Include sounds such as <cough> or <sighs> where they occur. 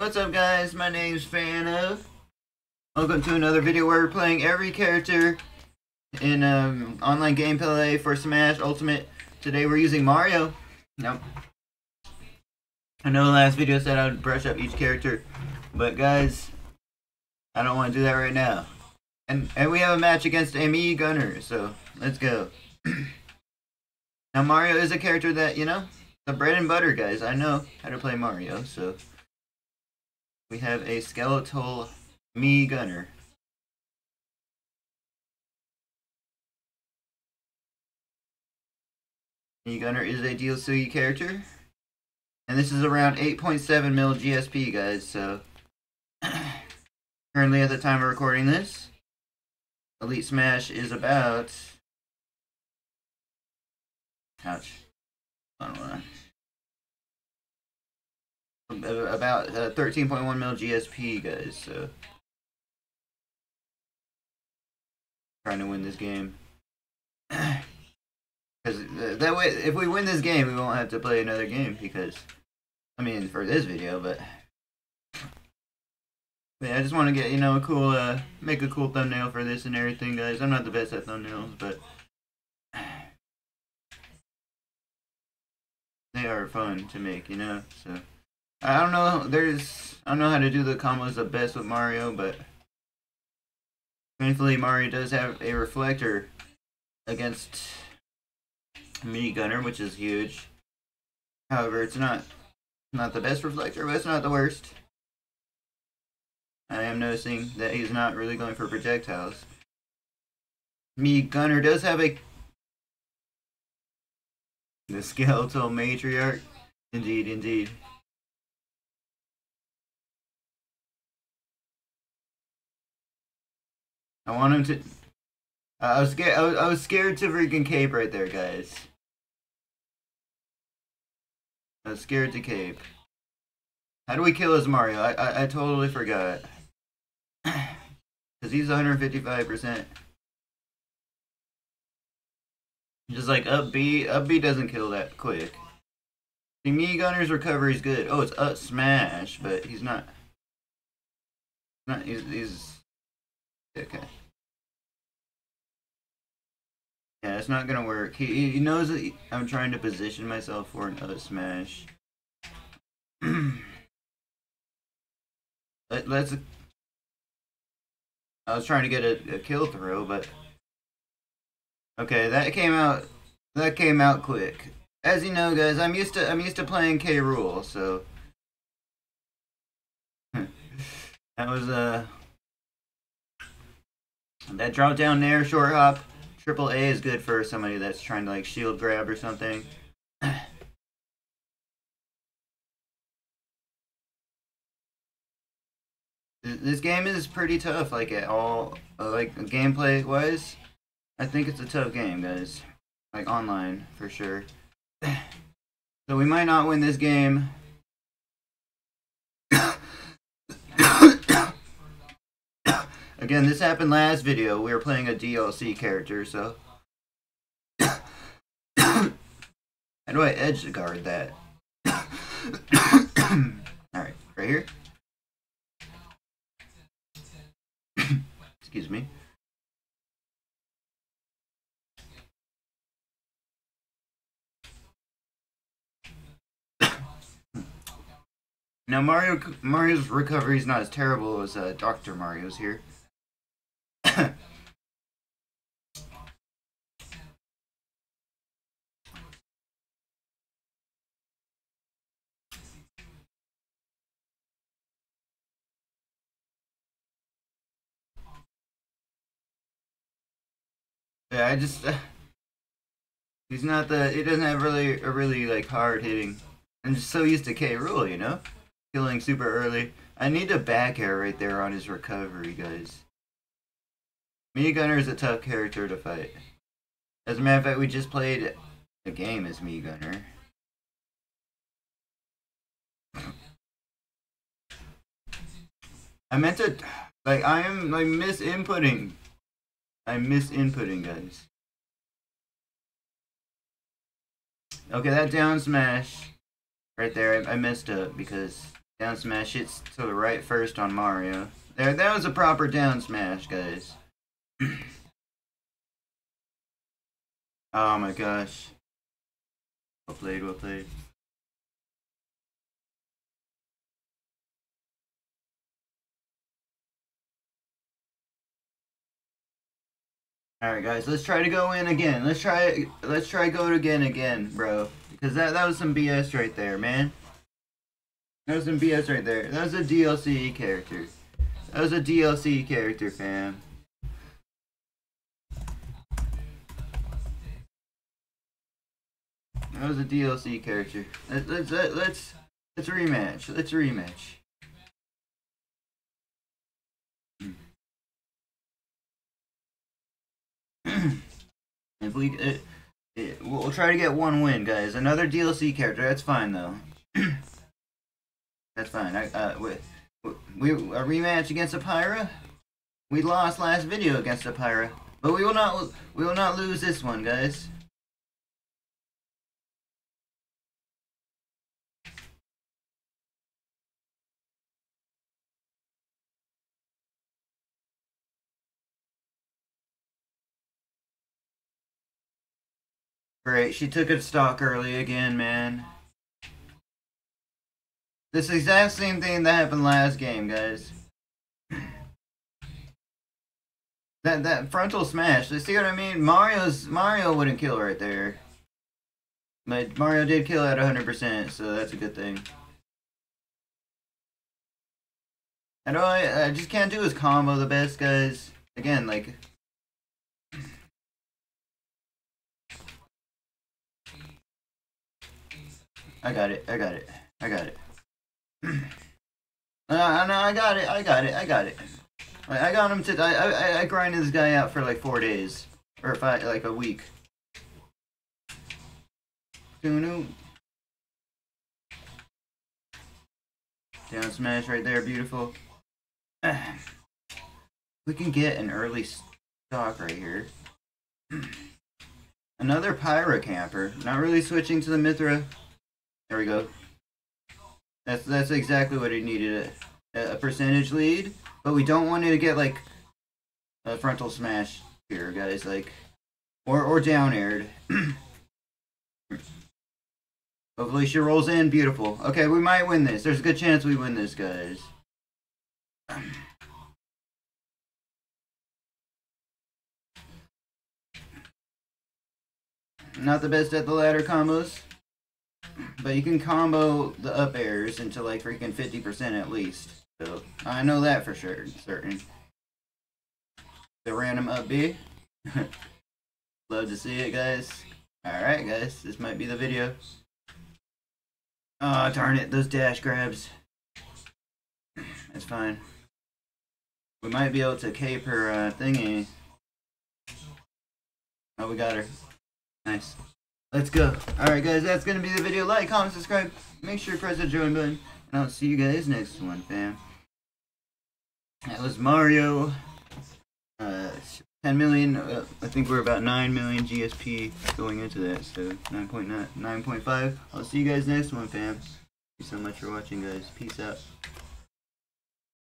What's up guys, my name's Fan of. Welcome to another video where we're playing every character in um, online gameplay for Smash Ultimate. Today we're using Mario. Yep. I know the last video said I would brush up each character, but guys, I don't want to do that right now. And and we have a match against a Mii Gunner, so let's go. <clears throat> now Mario is a character that, you know, the bread and butter guys. I know how to play Mario, so we have a skeletal Mii Gunner. Mii Gunner is a DLC character. And this is around 8.7 mil GSP guys, so <clears throat> currently at the time of recording this, Elite Smash is about ouch. I don't know about uh, 13.1 mil GSP, guys. So trying to win this game. <clears throat> Because that way, if we win this game, we won't have to play another game. Because, I mean, for this video, but yeah, I just want to get you know a cool, uh, make a cool thumbnail for this and everything, guys. I'm not the best at thumbnails, but <sighs> they are fun to make, you know. So. I don't know. There's I don't know how to do the combos the best with Mario, but thankfully Mario does have a reflector against Mini Gunner, which is huge. However, it's not not the best reflector, but it's not the worst. I am noticing that he's not really going for projectiles. Mii Gunner does have a the skeletal matriarch. Indeed, indeed. I want him to. Uh, I was scared. I was, I was scared to freaking cape right there, guys. I was scared to cape. How do we kill his Mario? I I, I totally forgot. <clears throat> Cause he's 155%. Just like up B, up B doesn't kill that quick. See, Mii Gunner's recovery is good. Oh, it's up smash, but he's not. Not he's, he's okay. Yeah, it's not gonna work. He, he knows that I'm trying to position myself for another smash. <clears throat> Let, let's. I was trying to get a, a kill through, but okay, that came out. That came out quick. As you know, guys, I'm used to I'm used to playing K. Rool, so <laughs> that was uh that drop down there, short hop. Triple A is good for somebody that's trying to like shield grab or something. <clears throat> this game is pretty tough, like at all, like gameplay wise. I think it's a tough game, guys. Like online, for sure. <clears throat> So we might not win this game. Again, this happened last video. We were playing a DLC character, so... <coughs> How do I edge guard that? <coughs> Alright, right here. <coughs> Excuse me. Now Mario Mario's recovery is not as terrible as uh, Dr. Mario's here. Yeah, I just uh, he's not the he doesn't have really a really like hard hitting. I'm just so used to K. Rool, you know, killing super early. I need a back air right there on his recovery, guys. Mii Gunner is a tough character to fight. As a matter of fact, we just played a game as Mii Gunner. I meant to, like, I am like misinputting I'm misinputting, guys. Okay, that down smash right there, I, I messed up because Down smash hits to the right first on Mario. There, that was a proper down smash, guys. <clears throat> oh my gosh. Well played, well played. Alright guys, let's try to go in again. Let's try let's try go again again, bro. Because that, that was some BS right there, man. That was some BS right there. That was a DLC character. That was a DLC character, fam. That was a DLC character. Let's let's let's let's rematch. Let's rematch. If we, it, it, we'll try to get one win, guys. Another DLC character. That's fine though. <clears throat> that's fine. I, uh, we, we a rematch against a Pyra. We lost last video against a Pyra, but we will not. We will not lose this one, guys. Great, she took a stock early again, man. This exact same thing that happened last game, guys. <clears throat> That that frontal smash. You see what I mean? Mario's Mario wouldn't kill right there. But Mario did kill at 100%, so that's a good thing. And I, I just can't do his combo the best, guys. Again, like, I got it. I got it. I got it. <clears throat> uh, no, I got it. I got it. I got it. I, got him to. I, I I grinded this guy out for like four days or five, like a week. Down smash right there, beautiful. <sighs> We can get an early stock right here. <clears throat> Another Pyra camper. Not really switching to the Mythra. There we go. That's that's exactly what he needed. A, a percentage lead, but we don't want it to get like a frontal smash here, guys. Like, or or down aired. <clears throat> Hopefully she rolls in. Beautiful. Okay, we might win this. There's a good chance we win this, guys. <clears throat> Not the best at the ladder combos. But you can combo the up airs into like freaking 50% at least. So I know that for sure, certain. The random up B. <laughs> Love to see it, guys. Alright, guys. This might be the video. Oh, darn it. Those dash grabs. That's fine. We might be able to cape her uh, thingy. Oh, we got her. Nice. Let's go. Alright guys, that's to be the video. Like, comment, subscribe. Make sure to press the join button. And I'll see you guys next one, fam. That was Mario. Uh, 10 million. Uh, I think we're about 9 million GSP going into that. So 9.9, 9.5. I'll see you guys next one, fam. Thank you so much for watching, guys. Peace out.